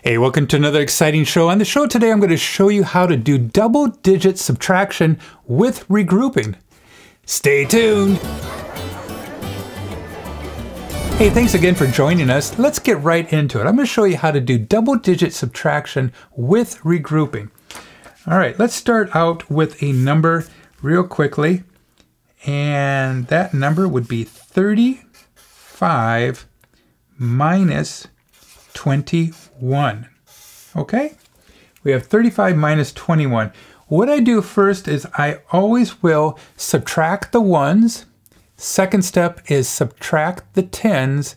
Hey, welcome to another exciting show. On the show today, I'm going to show you how to do double digit subtraction with regrouping. Stay tuned. Hey, thanks again for joining us. Let's get right into it. I'm going to show you how to do double digit subtraction with regrouping. All right, let's start out with a number real quickly. And that number would be 35 minus 21. Okay? We have 35 minus 21. What I do first is I always will subtract the ones. Second step is subtract the tens.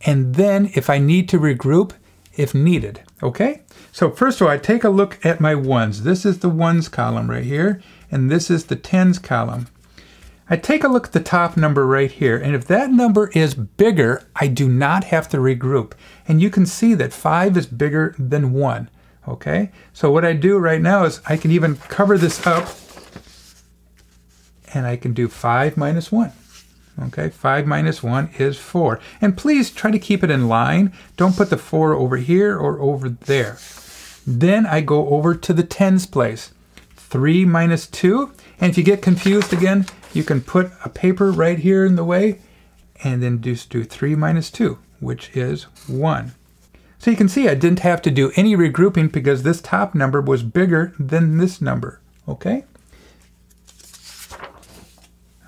And then if I need to regroup, if needed. Okay? So first of all, I take a look at my ones. This is the ones column right here, and this is the tens column. I take a look at the top number right here, and if that number is bigger, I do not have to regroup. And you can see that 5 is bigger than 1. Okay, so what I do right now is I can even cover this up, and I can do 5 minus 1. Okay, 5 minus 1 is 4. And please try to keep it in line. Don't put the 4 over here or over there. Then I go over to the tens place. 3 minus 2. And if you get confused again, you can put a paper right here in the way and then just do 3 minus 2, which is 1. So you can see I didn't have to do any regrouping because this top number was bigger than this number, okay?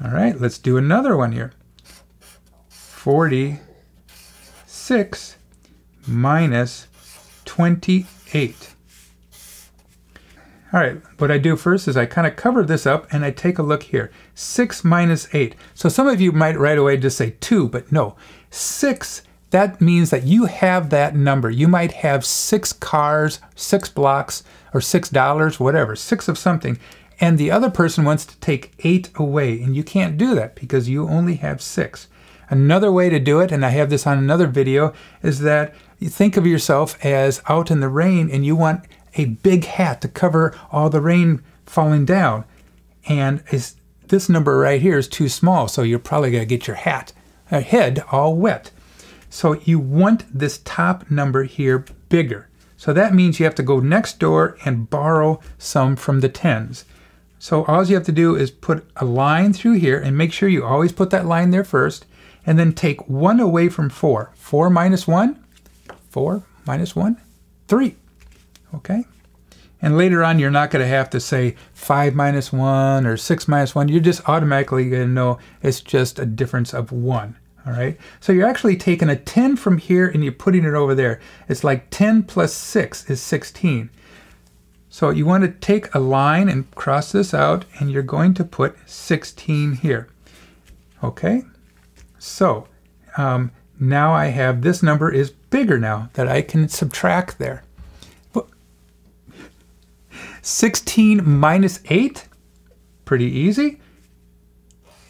All right, let's do another one here. 46 minus 28. All right, what I do first is I kind of cover this up and I take a look here. 6 minus 8. So some of you might right away just say 2, but no. 6, that means that you have that number. You might have 6 cars, 6 blocks, or $6, whatever, 6 of something. And the other person wants to take 8 away, and you can't do that because you only have 6. Another way to do it, and I have this on another video, is that you think of yourself as out in the rain and you want a big hat to cover all the rain falling down. And is, this number right here is too small, so you're probably going to get your hat, uh, head all wet. So you want this top number here bigger. So that means you have to go next door and borrow some from the tens. So all you have to do is put a line through here and make sure you always put that line there first and then take 1 away from 4. 4 minus 1, 4 minus 1, 3 okay? And later on, you're not going to have to say 5 minus 1 or 6 minus 1. You're just automatically going to know it's just a difference of 1. All right, so you're actually taking a 10 from here and you're putting it over there. It's like 10 plus 6 is 16. So you want to take a line and cross this out and you're going to put 16 here. Okay, so um, now I have this number is bigger now that I can subtract there. 16 minus 8, pretty easy,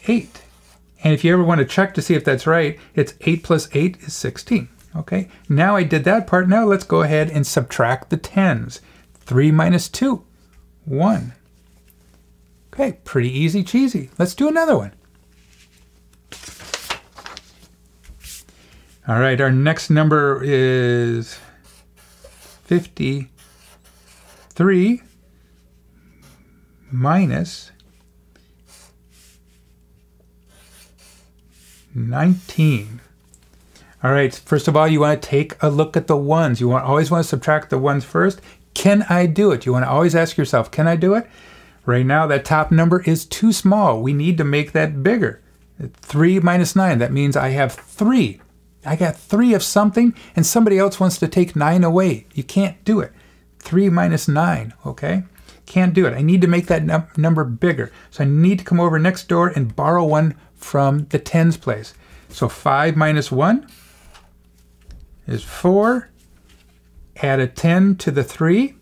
8. And if you ever want to check to see if that's right, it's 8 plus 8 is 16. Okay, now I did that part. Now let's go ahead and subtract the tens. 3 minus 2, 1. Okay, pretty easy cheesy. Let's do another one. All right, our next number is 53 minus 19. All right, first of all, you want to take a look at the ones. You want always want to subtract the ones first. Can I do it? You want to always ask yourself, can I do it? Right now, that top number is too small. We need to make that bigger. 3 minus 9, that means I have 3. I got 3 of something, and somebody else wants to take 9 away. You can't do it. 3 minus 9, okay? Can't do it. I need to make that num number bigger. So I need to come over next door and borrow one from the tens place. So 5 minus 1 is 4. Add a 10 to the 3.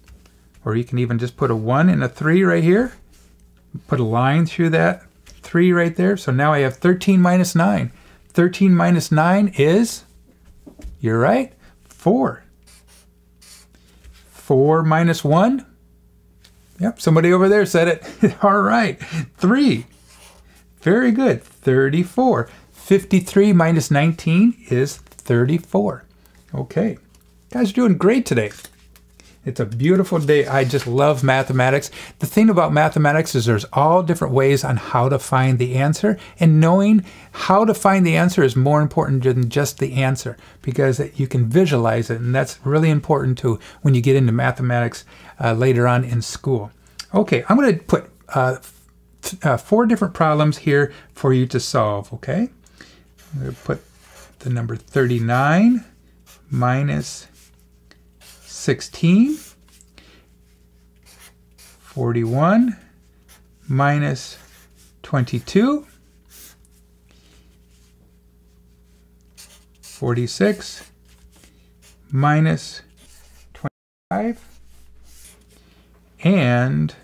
Or you can even just put a 1 and a 3 right here. Put a line through that 3 right there. So now I have 13 minus 9. 13 minus 9 is, you're right, 4. 4 minus 1 Yep, somebody over there said it. All right, three. Very good, 34. 53 minus 19 is 34. Okay, guys are doing great today. It's a beautiful day. I just love mathematics. The thing about mathematics is there's all different ways on how to find the answer, and knowing how to find the answer is more important than just the answer because you can visualize it, and that's really important too when you get into mathematics uh, later on in school. Okay, I'm going to put uh, uh, four different problems here for you to solve, okay? I'm going to put the number 39 minus 16, 41 minus 22, 46 minus 25, and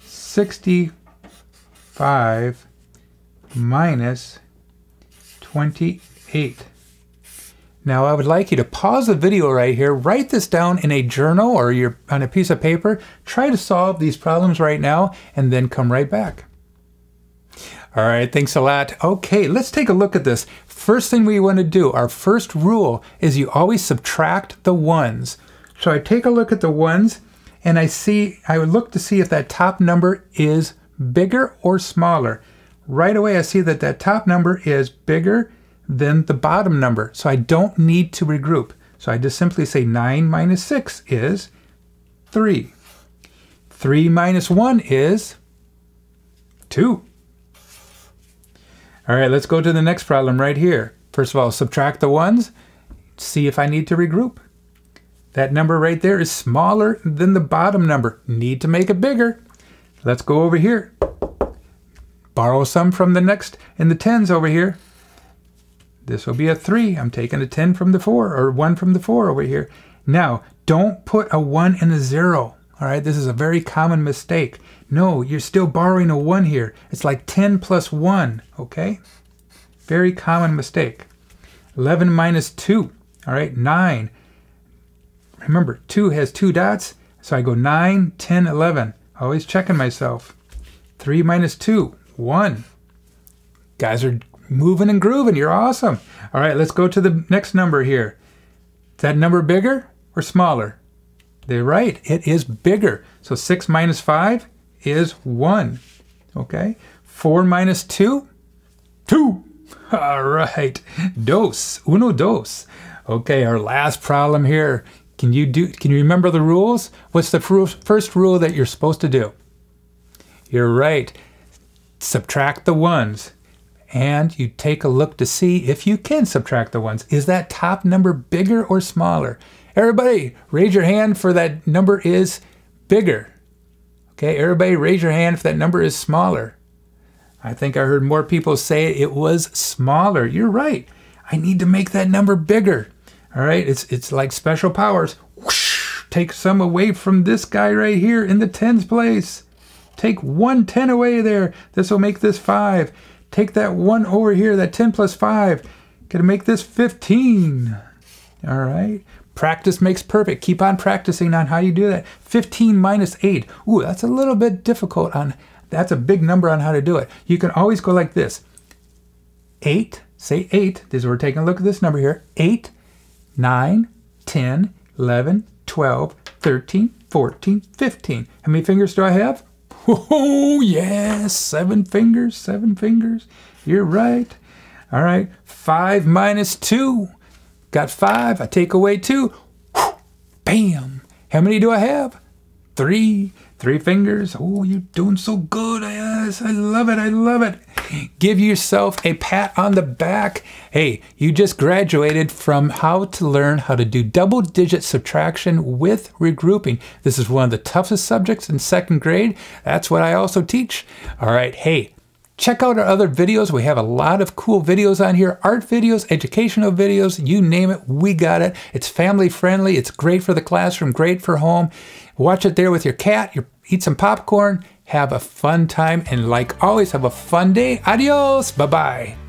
65 minus 28. Now I would like you to pause the video right here, write this down in a journal or your, on a piece of paper, try to solve these problems right now, and then come right back. All right, thanks a lot. Okay, let's take a look at this. First thing we want to do, our first rule is you always subtract the ones. So I take a look at the ones and I see, I would look to see if that top number is bigger or smaller. Right away I see that that top number is bigger than the bottom number. So I don't need to regroup. So I just simply say 9 minus 6 is 3. 3 minus 1 is 2. All right, let's go to the next problem right here. First of all, subtract the ones, see if I need to regroup. That number right there is smaller than the bottom number. Need to make it bigger. Let's go over here. Borrow some from the next in the tens over here. This will be a 3. I'm taking a 10 from the 4, or 1 from the 4 over here. Now, don't put a 1 and a 0. All right, this is a very common mistake. No, you're still borrowing a 1 here. It's like 10 plus 1, okay? Very common mistake. 11 minus 2, all right, 9. Remember, 2 has two dots, so I go 9, 10, 11. Always checking myself. 3 minus 2, 1. Guys are moving and grooving. You're awesome. All right, let's go to the next number here. Is that number bigger or smaller? They're right. It is bigger. So 6 minus 5 is 1. Okay. 4 minus 2? 2. All right. Dos. Uno, dos. Okay, our last problem here. Can you do? Can you remember the rules? What's the first rule that you're supposed to do? You're right. Subtract the ones and you take a look to see if you can subtract the ones. Is that top number bigger or smaller? Everybody, raise your hand for that number is bigger. Okay, everybody raise your hand if that number is smaller. I think I heard more people say it was smaller. You're right. I need to make that number bigger. All right, it's it's like special powers. Whoosh, take some away from this guy right here in the tens place. Take one 10 away there. This will make this five. Take that 1 over here, that 10 plus 5. Gonna make this 15. All right. Practice makes perfect. Keep on practicing on how you do that. 15 minus 8. Ooh, that's a little bit difficult on, that's a big number on how to do it. You can always go like this. 8, say 8. This is we're taking a look at this number here. 8, 9, 10, 11, 12, 13, 14, 15. How many fingers do I have? Oh, yes, seven fingers, seven fingers. You're right. All right, five minus two. Got five. I take away two. Bam. How many do I have? Three. Three fingers. Oh, you're doing so good. Yes, I love it. I love it. Give yourself a pat on the back. Hey, you just graduated from how to learn how to do double digit subtraction with regrouping. This is one of the toughest subjects in second grade. That's what I also teach. All right, hey, Check out our other videos. We have a lot of cool videos on here art videos, educational videos, you name it, we got it. It's family friendly, it's great for the classroom, great for home. Watch it there with your cat, you eat some popcorn, have a fun time, and like always, have a fun day. Adios. Bye bye.